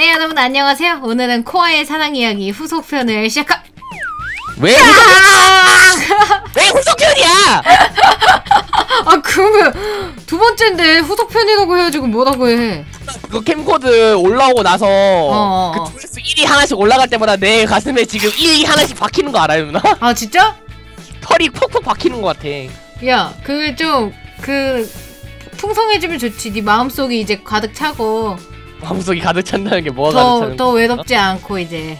네 여러분 안녕하세요. 오늘은 코아의 사랑 이야기 후속편을 시작하. 왜 아! 후속, 왜 후속편이야? 아 그러면 두 번째인데 후속편이라고 해가지고 뭐라고 해? 그 캠코드 올라오고 나서 어, 어. 그 조회수 1위 하나씩 올라갈 때마다 내 가슴에 지금 1위 하나씩 박히는 거 알아요 누나? 아 진짜? 털이 폭폭 박히는 것 같아 야 그게 좀그 풍성해지면 좋지. 네 마음속이 이제 가득 차고 마음속이 가득 찬다는 게 뭐가 가득 더 차는 더 외롭지 않고 이제.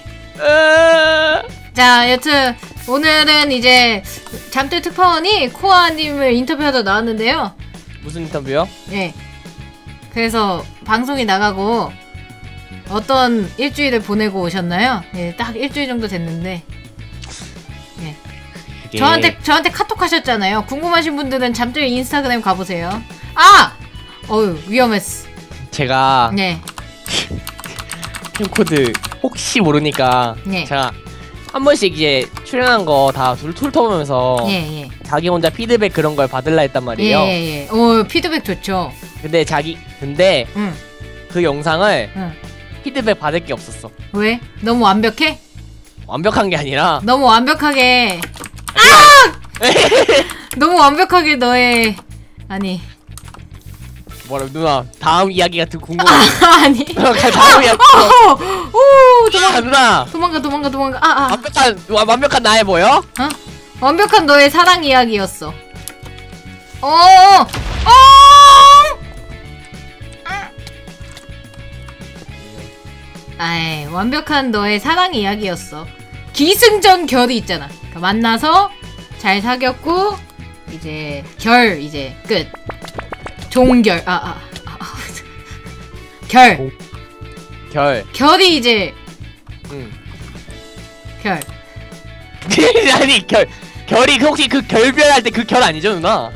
자, 여튼 오늘은 이제 잠들 특파원이 코아님을 인터뷰하러 나왔는데요. 무슨 인터뷰요? 예. 그래서 방송이 나가고 어떤 일주일을 보내고 오셨나요? 예, 딱 일주일 정도 됐는데 이게 저한테 저한테 카톡 하셨잖아요. 궁금하신 분들은 잠들 인스타그램 가보세요. 아, 어유 위험했어. 제가 네, 캠코드 혹시 모르니까 네. 제가 한 번씩 이제 출연한 거 다 훑어보면서 예, 예, 자기 혼자 피드백 그런 걸 받을라 했단 예, 말이에요 예, 예. 오 피드백 좋죠. 근데 자기 근데 응, 그 영상을 응. 피드백 받을 게 없었어 왜? 너무 완벽해? 완벽한 게 아니라 너무 완벽하게. 아! 너무 완벽하게 너의 아니 뭐라 누나 다음 이야기가 더 궁금해 아니. 다음 이야기 어, 오 도망 아, 누나 도망가 도망가 도망가 아 아. 완벽한 와, 완벽한 나에 보여? 어? 완벽한 너의 사랑 이야기였어. 어, 어, 아이, 완벽한 너의 사랑 이야기였어. 기승전 결이 있잖아. 그러니까 만나서 잘 사귀었고 이제 결 이제 끝. 종결. 아, 아, 아, 아. 결. 결 결이 이제 응. 결. 아니 결 결이 그 혹시 그 결별할 때 그 결 아니죠 누나?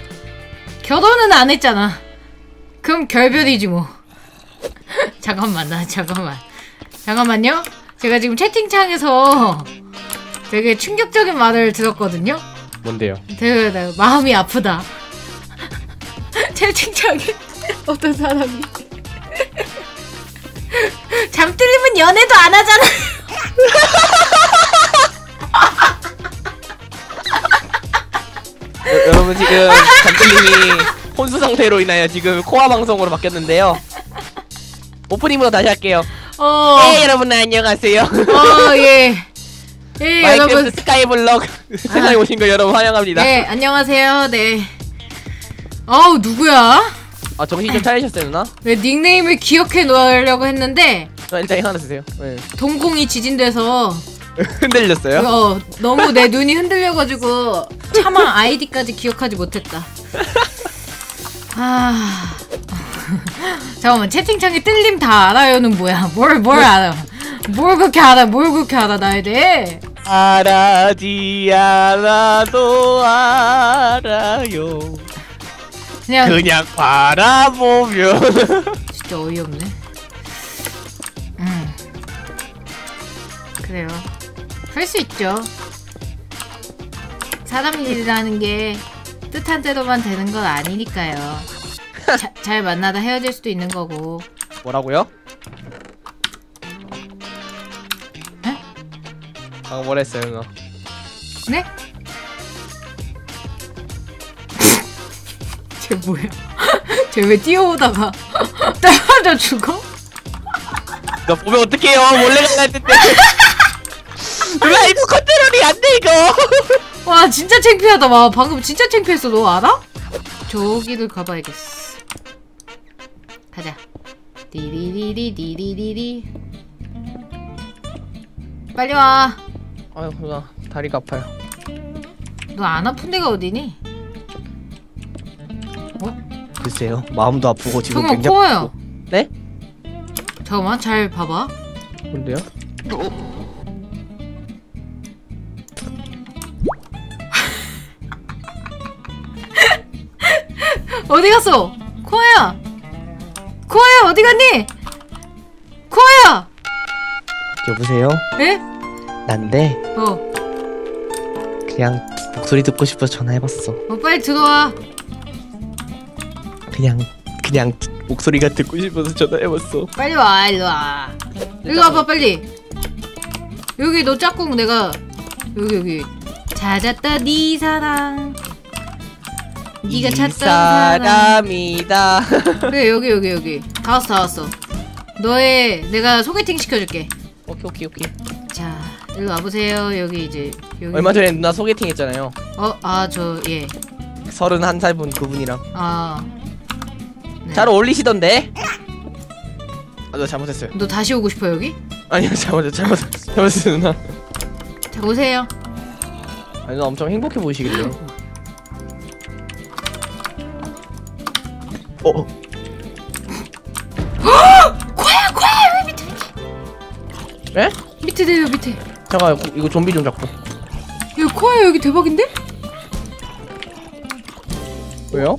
결혼은 안 했잖아. 그럼 결별이지 뭐. 잠깐만, 나 잠깐만. 잠깐만요. 제가 지금 채팅창에서 되게 충격적인 말을 들었거든요. 뭔데요? 되게 나 마음이 아프다. 채팅창에 어떤 사람이 잠들리면 연애도 안 하잖아. 여, 여러분 지금 잠들님이 혼수 상태로 인하여 지금 코아 방송으로 바뀌었는데요. 오프닝부터 다시 할게요. 어, 네 여러분 안녕하세요. 어, 예. 예, 여러분. 스카이블럭 세상에 오신 거 여러분 환영합니다. 네, 안녕하세요. 네. 어우, 누구야? 아 정신 좀 차리셨어요 누나? 왜 닉네임을 기억해 놓으려고 했는데 저 일단 하나 주세요. 네. 동공이 지진돼서 흔들렸어요? 어, 너무 내 눈이 흔들려가지고 차마 아이디까지 기억하지 못했다. 아 잠깐만 채팅창에 뜰림 다 알아요는 뭐야? 뭘 뭘 알아? 뭘 그렇게 알아? 뭘 그렇게 알아 나에 대해? 알아지 않아도 알아요. 그냥 그냥 바라보면 진짜 어이없네. 음. 그래요. 할 수 있죠. 사람 일이라는 게 뜻한 대로만 되는 건 아니니까요. 자, 잘 만나다 헤어질 수도 있는 거고. 뭐라고요? 에? 방금 했어요 누나? 네? 쟤 뭐야? 쟤 왜 뛰어오다가 떨어져 죽어? 너 보면 어떡해요? 몰래 갈라 했는데. 누나 이거 컨트롤이 안 돼 이거? 와 진짜 창피하다. 와 방금 진짜 창피했어. 너 알아? 저기를 가봐야겠어. 가자. 디리리리리리리리. 빨리 와너 아유 누나 다리가 아파요. 안 아픈 데가 어디니? 글쎄요 마음도 아프고 지금 잠깐만 굉장히 코아야 네? 잠깐만 잘 봐봐 뭔데요? 어디 갔어? 코아야 코아야 어디 갔니? 코아야 여보세요? 에? 난데 어, 그냥 목소리 듣고 싶어서 전화해봤어 어 빨리 들어와 그냥 그냥 목소리가 듣고 싶어서 전화해봤어. 빨리 와 일로 와. 일로 와봐 빨리. 여기 너 짝꿍 내가 여기 여기. 찾았다 네 사랑. 네가 이 찾던 사람 사람이다 그래 여기 여기 여기. 다 왔어 다 왔어. 너의 내가 소개팅 시켜줄게. 오케이 오케이 오케이. 자 일로 와보세요. 여기 이제 여기. 얼마 전에 누나 소개팅 했잖아요. 어아 저예아 31살 분 그분이랑. 네. 잘 어울리시던데? 아, 나 잘못했어요. 너 다시 오고 싶어 여기? 아니요, 잘못했어요. 잘못, 잘못했어요, 누나. 자 오세요 아니, 누나 엄청 행복해 보이시길래. 어, 어, 코야 코야 여기 밑에 에? 밑에 내려 밑에 잠깐, 이거- 좀비 좀 잡고. 여기 코야 여기 대박인데? 왜요?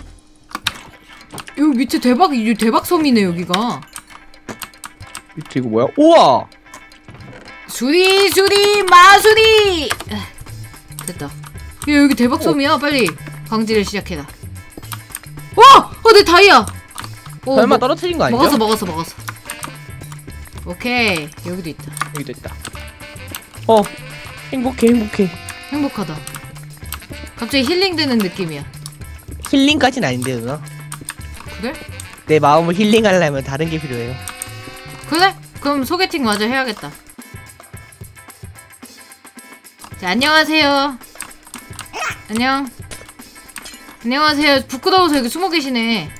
여기 밑에 대박 이 대박 섬이네 여기가 밑에 이거 뭐야? 우와! 수리 수리 마수리 아, 됐다 야, 여기 대박 섬이야 빨리 광질을 시작해라 와! 어 내 다이아 어, 설마 뭐- 떨어뜨린 거 아니죠? 먹었어 먹었어 먹었어 오케이 여기도 있다 여기도 있다. 어, 행복해, 행복해. 행복하다 갑자기 힐링되는 느낌이야 힐링까진 아닌데, 누나. 그래? 내 마음을 힐링하려면 다른 게 필요해요. 그래? 그럼 소개팅 마저 해야겠다. 자, 안녕하세요. 안녕. 안녕하세요. 부끄러워서 여기 숨어 계시네.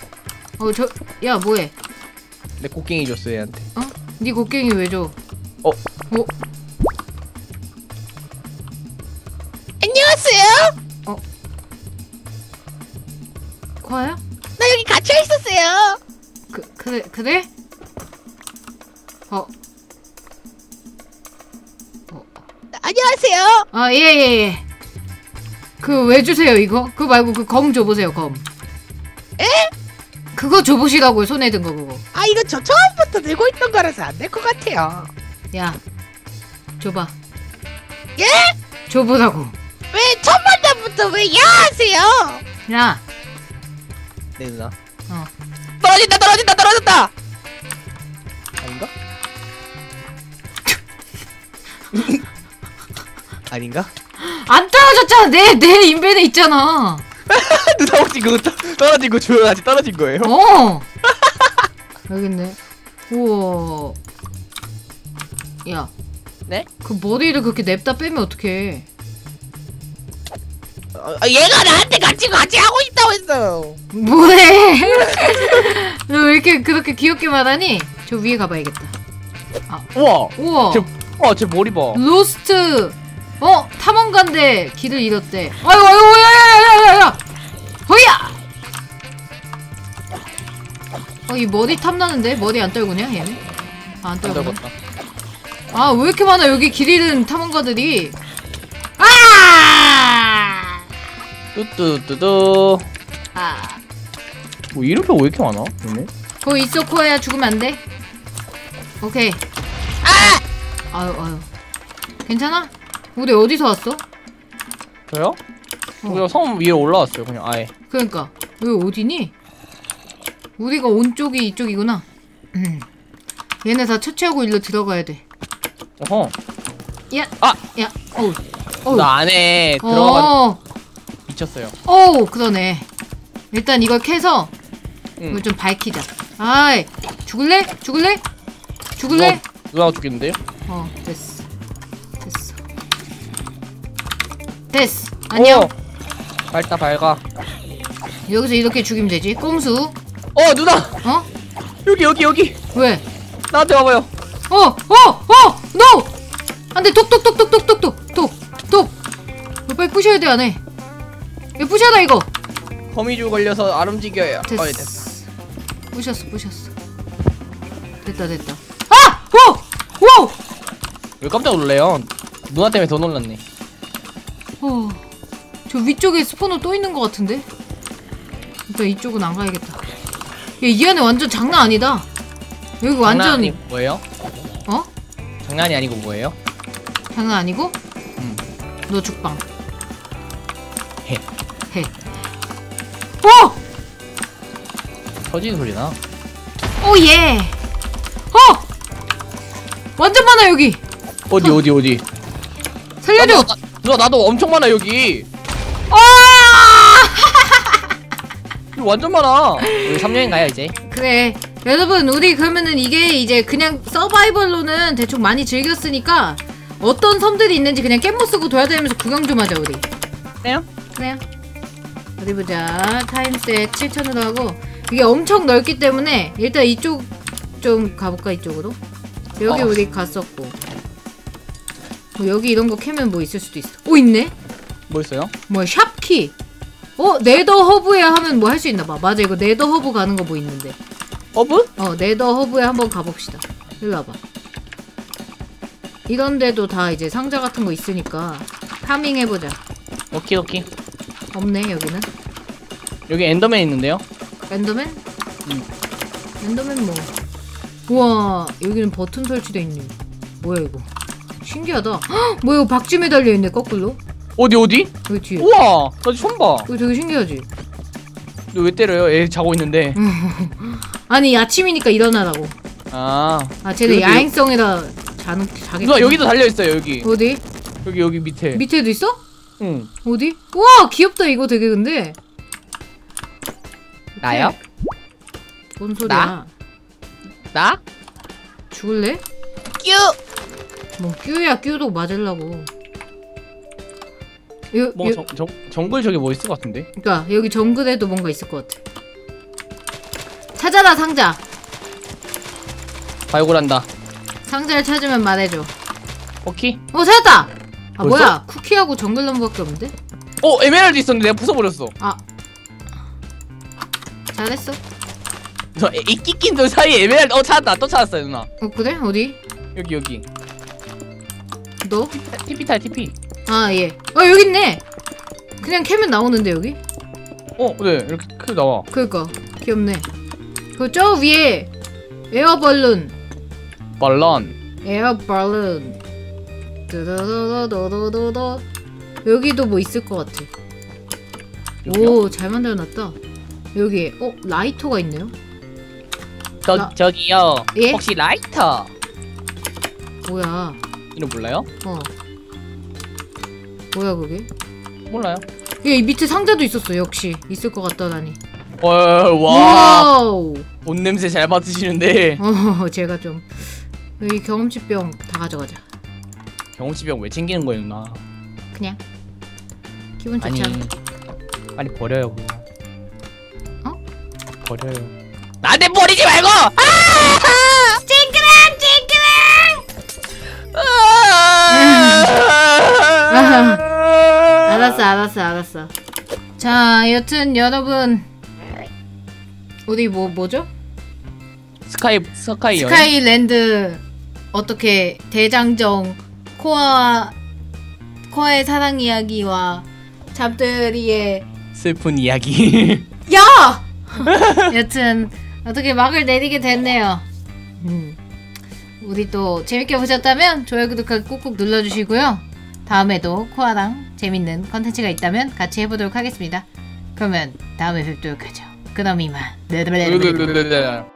어, 저, 야, 뭐해? 내 곡괭이 줬어, 얘한테. 어? 네 곡괭이 왜 줘? 어? 어? 안녕하세요! 코아야? 갇혀 있었어요! 그, 그래, 그래? 어, 안녕하세요! 아, 예, 예, 예. 그, 왜 주세요, 이거? 그거 말고 그 검 줘보세요, 검. 에? 그거 줘보시라고요, 손에 든 거, 그거. 아, 이거 저 처음부터 들고 있던 거라서 안 될 것 같아요. 야, 줘봐. 예? 줘보라고. 왜 첫 만남부터 왜 야 하세요? 야, 네 누나. 어. 떨어진다 떨어진다 떨어졌다. 아닌가? 아닌가? 안 떨어졌잖아. 내, 내 인벤에 있잖아. 누나 혹시 그거 떠- 떨어진 거 조용하지 떨어진 거예요? 어. 여기 있네. 우와. 야. 네? 그 머리를 그렇게 냅다 빼면 어떡해. 어, 얘가 나한테 같이 같이 하고 있다고 했어요. 뭐해? 너 왜 이렇게 그렇게 귀엽게 말하니? 저 위에 가봐야겠다. 우와. 우와. 제, 어, 제 머리 봐. 로스트. 어, 탐험가인데 길을 잃었대. 아이고, 아이고, 야, 야, 야, 야, 야. 허야! 어, 이 머리 탐나는데? 머리 안 떨구냐, 얘네? 아, 안. 떨궜다. 아, 왜 이렇게 많아, 여기 길 잃은 탐험가들이. 뚜뚜뚜뚜. 아. 뭐 이렇게 왜 이렇게 많아? 얘네? 거기 있어, 코아야. 죽으면 안 돼. 오케이. 아! 아유, 아유. 괜찮아? 우리 어디서 왔어? 저요? 어. 그냥 섬 위에 올라왔어요. 그냥 아예. 그러니까 여기 어디니? 우리가 온 쪽이 이쪽이구나. 음. 얘네 다 처치하고 일로 들어가야 돼. 어허. 야, 아! 야, 어우, 어우, 나 안에 들어가 어, 미쳤어요. 어우, 그러네. 일단 이걸 캐서 응. 이걸 좀 밝히자. 아이, 죽을래? 죽을래? 죽을래? 누나, 누나가 죽겠는데요? 어, 됐어, 됐어, 됐어. 안녕. 어. 밝다 밝아. 여기서 이렇게 죽이면 되지. 꼼수. 어 누나 어? 여기 여기 여기 왜? 나한테 와봐요. 어, 어, 어, no! 안 돼, 독, 독, 독, 독, 독, 독, 독, 독, 독. 이거 빨리 부셔야 돼, 안 해. 이거 부셔라, 이거. 거미줄 걸려서 안 움직여요. 됐어. 어, 됐어. 부셨어, 부셨어. 됐다, 됐다. 아! 오! 오! 왜 깜짝 놀래요? 누나 때문에 더 놀랐네. 어, 저 위쪽에 스포너 또 있는 것 같은데? 일단 이쪽은 안 가야겠다. 야, 이 안에 완전 장난 아니다. 여기 완전, 장난이 뭐예요? 어? 장난이 아니고 뭐예요? 장난 아니고? 음. 너 죽방. 해. 해. 어! 터지는 소리 나. 오 예. 어. 완전 많아 여기. 어디 어디 어디 살려줘. 나, 나, 누나 나도 엄청 많아 여기 아! 완전 많아 우리 3년인 가요 이제 그래. 여러분 우리 그러면은 이게 이제 그냥 서바이벌로는 대충 많이 즐겼으니까 어떤 섬들이 있는지 그냥 깻모 쓰고 돌아다니면서 구경 좀 하자 우리. 그래요? 그래요. 어디 보자. 타임셋 7천으로 하고 이게 엄청 넓기 때문에 일단 이쪽 좀 가볼까 이쪽으로. 여기 어. 우리 갔었고. 뭐 여기 이런 거 캐면 뭐 있을 수도 있어. 오 있네. 뭐 있어요? 뭐야 샵키. 어 네더 허브에 하면 뭐 할 수 있나 봐. 맞아 이거 네더 허브 가는 거 뭐 있는데. 어브? 어 네더 허브에 한번 가봅시다. 일로 와봐. 이런 데도 다 이제 상자 같은 거 있으니까 farming 해보자. 오케이 오케이 없네 여기는. 여기 엔더맨 있는데요? 엔더맨? 응. 엔더맨 뭐. 우와 여기는 버튼 설치돼 있네. 뭐야 이거? 신기하다. 헉, 뭐야 이거 박쥐 매달려 있네 거꾸로. 어디 어디? 여기 뒤에. 우와 나 처음 봐 이거 되게 신기하지? 너 왜 때려요? 애 자고 있는데 아니 아침이니까 일어나라고. 아 아 쟤네 야행성이라 자는 자기. 누나 여기도 달려있어요 여기 어디? 여기 여기 밑에 밑에도 있어? 응 어디? 우와 귀엽다 이거 되게 근데. 나요? 뭔 소리야? 나? 나? 죽을래? 뀨! 뭐 뀨야 뀨도 맞으려고. 요, 뭐 요, 정, 정, 정글 저기 뭐 있을 것 같은데? 그니까 여기 정글에도 뭔가 있을 것 같아. 찾아라 상자. 발굴한다 상자를 찾으면 말해줘. 오케이 어 찾았다. 아 벌써? 뭐야? 쿠키하고 정글나무밖에 없는데? 어 에메랄드 있었는데 내가 부숴버렸어 아 잘했어. 저 에- 이 끼낀 저 사이에 에메랄드 어 찾았다 또 찾았어요 누나 어 그래? 어디? 여기 여기 너? TP 탈 TP 아 예. 어 여기 있네. 그냥 캐면 나오는데 여기? 어네 이렇게 크게 나와 그니까 귀엽네. 그 저 위에 에어벌룬. 발란 에어벌룬. 드더더더더더더. 여기도 뭐 있을 것 같아. 오, 잘 만들어놨다. 여기, 어, 라이터가 있네요? 저, 나- 저기요 예? 혹시 라이터 뭐야, 이름 몰라요? 어. 뭐야, 그게? 몰라요 예, 이 밑에 상자도 있었어, 역시. 있을 것 같다라니. 어, 와 와우! 돈 냄새 잘 맡으시는데 어, 제가 좀. 여기 경험치병 다 가져가자. 경험치병 왜 챙기는 거예요 누나 그냥. 기분 아니 좋잖아. 빨리 버려요 그거 어? 버려요 나한테 버리지 말고 아! 찡그랑, 아! 알았어, 알았어, 알았어. 자, 여튼 여러분. 어디 뭐, 뭐죠? 스카이 스카이 스카이랜드 어떻게 대장정 코아 코아의 사랑 이야기와 잠들이의 슬픈 이야기 야! 여튼 어떻게 막을 내리게 됐네요. 음. 우리 또 재밌게 보셨다면 좋아요 구독하기 꾹꾹 눌러주시고요. 다음에도 코아랑 재밌는 컨텐츠가 있다면 같이 해보도록 하겠습니다. 그러면 다음에 뵙도록 하죠. 그럼 이만.